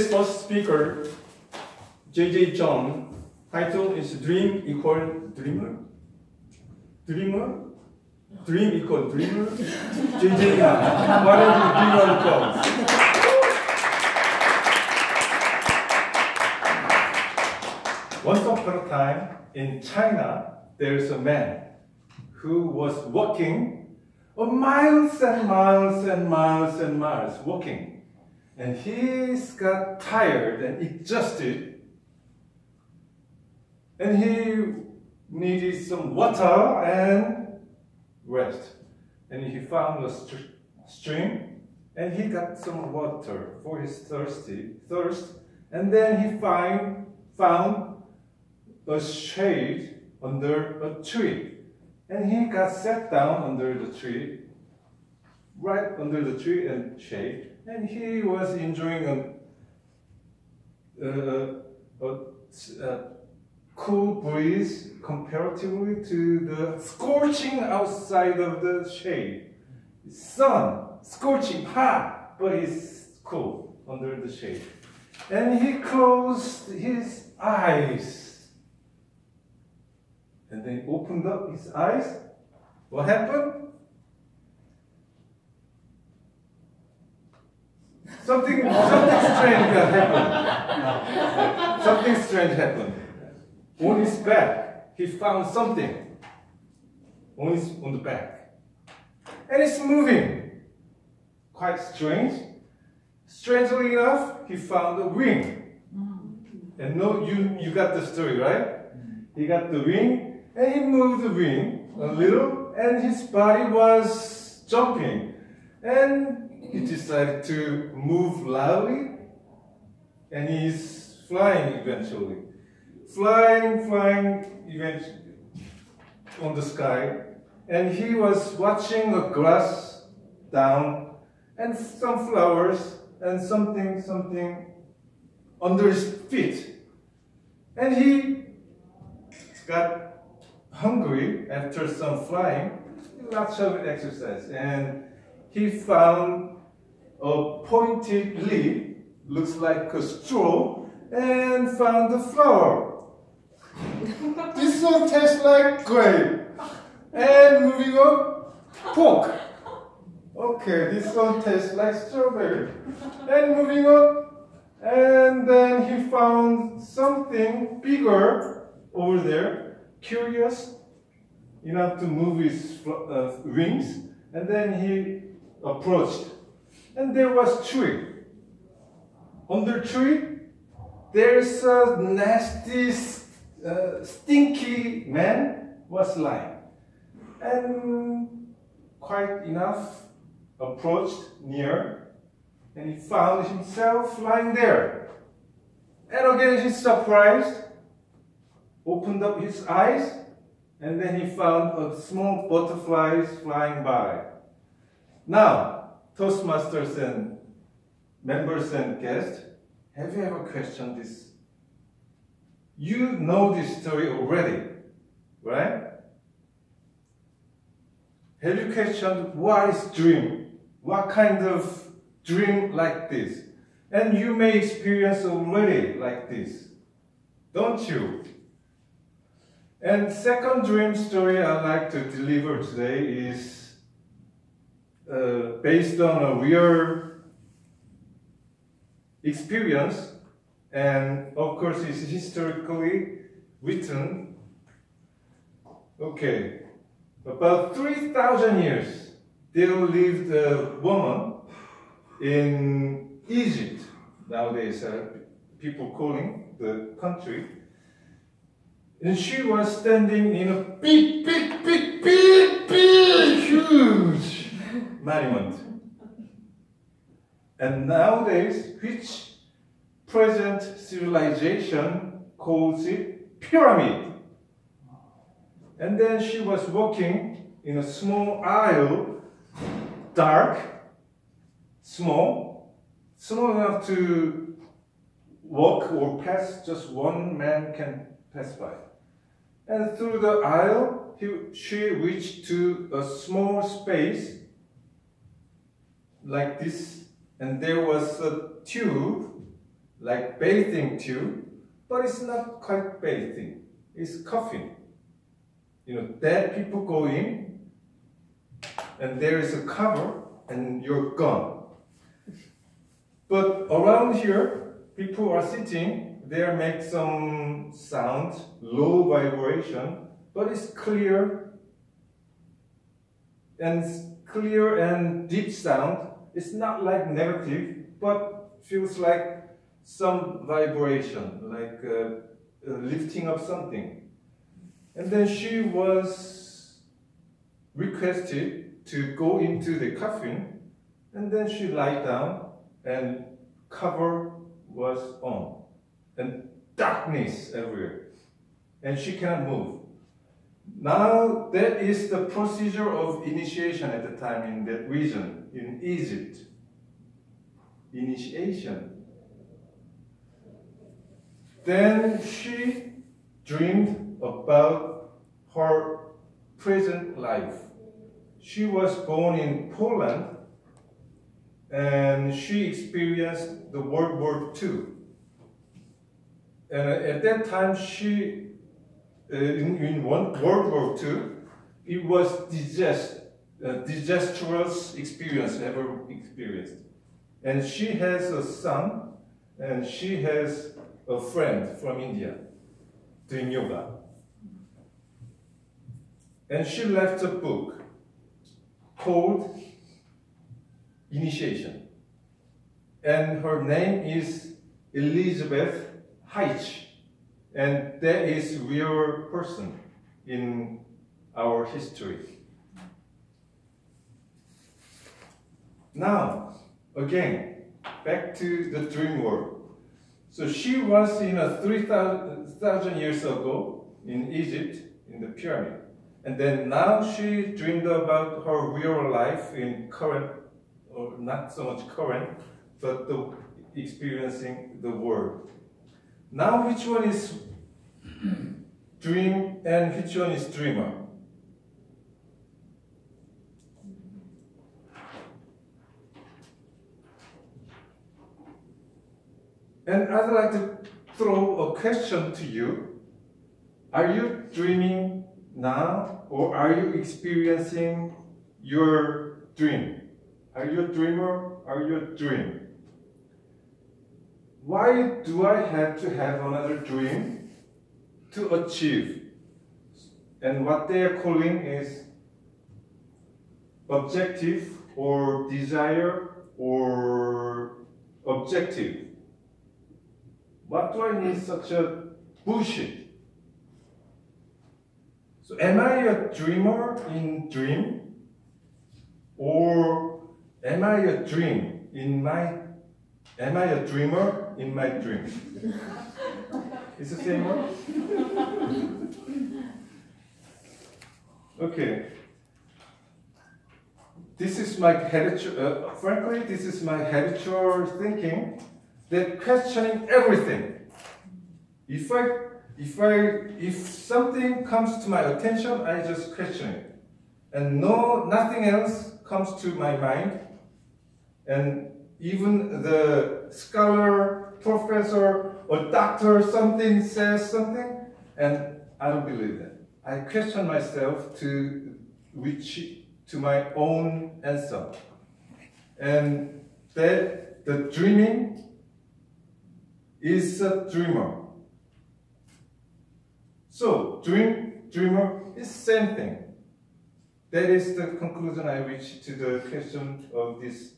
This first speaker, J.J. Jung, title is Dream Equal Dreamer. Dreamer? Dream equal dreamer? J.J. Why don't you give her? Once upon a time, in China, there's a man who was walking oh, miles and miles and miles and miles walking. And he's got tired and exhausted. And he needed some water and rest. And he found a st stream and he got some water for his thirsty thirst. And then he find, found a shade under a tree. And he got sat down under the tree, right under the tree and shade. And he was enjoying a, a, a, a cool breeze comparatively to the scorching outside of the shade. Sun, scorching hot, but it's cool under the shade. And he closed his eyes and then opened up his eyes. What happened? Something, something strange happened. something strange happened. On his back, he found something. On his on the back. And it's moving. Quite strange. Strangely enough, he found a wing. And no, you you got the story, right? He got the wing and he moved the wing a little, and his body was jumping. And he decided to move loudly, and he's flying eventually. Flying, flying eventually on the sky. And he was watching a grass down, and some flowers, and something, something under his feet. And he got hungry after some flying, lots of exercise. And he found a pointed leaf, looks like a straw, and found the flower. this one tastes like grape. And moving on, pork. Okay, this one tastes like strawberry. And moving on, and then he found something bigger over there curious enough to move his uh, wings, and then he approached. And there was tree. Under the tree, there's a nasty, uh, stinky man was lying. And quite enough approached near, and he found himself lying there. And again he's surprised opened up his eyes, and then he found a small butterflies flying by. Now, Toastmasters and members and guests, have you ever questioned this? You know this story already, right? Have you questioned what is dream? What kind of dream like this? And you may experience already like this, don't you? And second dream story I'd like to deliver today is uh, based on a real experience and of course it's historically written. Okay, about 3,000 years there lived a woman in Egypt, nowadays uh, people calling the country, and she was standing in a big, big, big, big, big, huge monument. And nowadays, which present civilization calls it pyramid. And then she was walking in a small aisle, dark, small, small enough to walk or pass, just one man can pass by. And through the aisle, he, she reached to a small space like this, and there was a tube like bathing tube but it's not quite bathing. It's coffin. You know, dead people go in, and there is a cover, and you're gone. But around here, people are sitting, they make some sound, low vibration, but it's clear and clear and deep sound. It's not like negative, but feels like some vibration, like uh, lifting up something. And then she was requested to go into the coffin, and then she lied down, and cover was on, and darkness everywhere, and she cannot move. Now that is the procedure of initiation at the time in that region in Egypt. Initiation. Then she dreamed about her present life. She was born in Poland and she experienced the World War II. And at that time, she, uh, in, in one, World War II, it was digest, uh, disastrous experience ever experienced. And she has a son, and she has a friend from India doing yoga. And she left a book called Initiation. And her name is Elisabeth Haich. And that is real person in our history. Now, again, back to the dream world. So she was in a 3,000 years ago in Egypt, in the pyramid. And then now she dreamed about her real life in current, or not so much current, but the experiencing the world. Now which one is dream and which one is dreamer? And I'd like to throw a question to you. Are you dreaming now or are you experiencing your dream? Are you a dreamer? Are you a dream? Why do I have to have another dream to achieve? And what they are calling is objective or desire or objective. What do I need such a bullshit? So am I a dreamer in dream? Or am I a dream in my am I a dreamer in my dream? Is the same one? Okay. This is my habitual, uh, frankly, this is my habitual thinking that questioning everything. If I, if I, if something comes to my attention, I just question it, and no, nothing else comes to my mind, and even the scholar, professor, or doctor, something says something, and I don't believe that. I question myself to reach to my own answer, and that the dreaming is a dreamer. So, dream, dreamer is same thing. That is the conclusion I reached to the question of this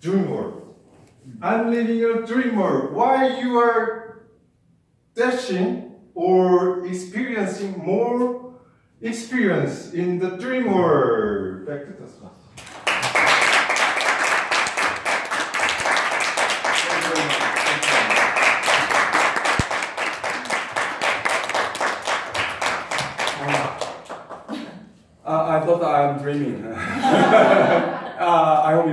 dream world. Hmm. I'm living a dream world. Why you are dashing or experiencing more experience in the dream world? Back to Toastmaster. Uh,